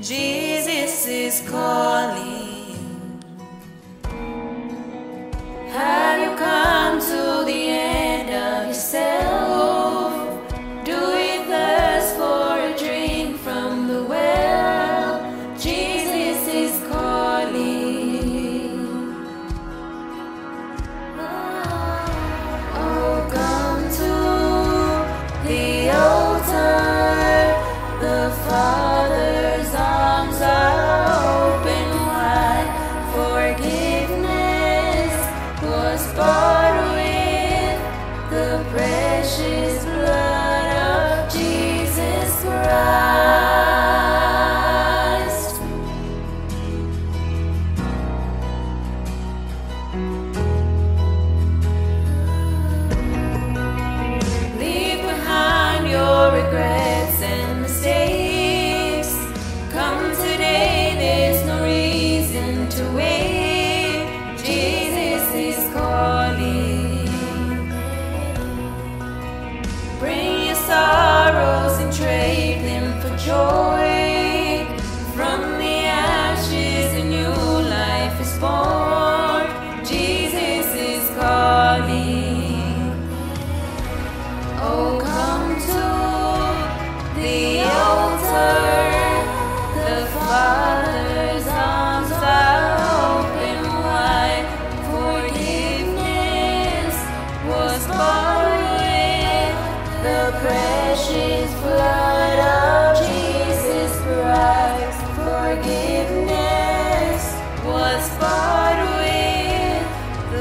Jesus is calling.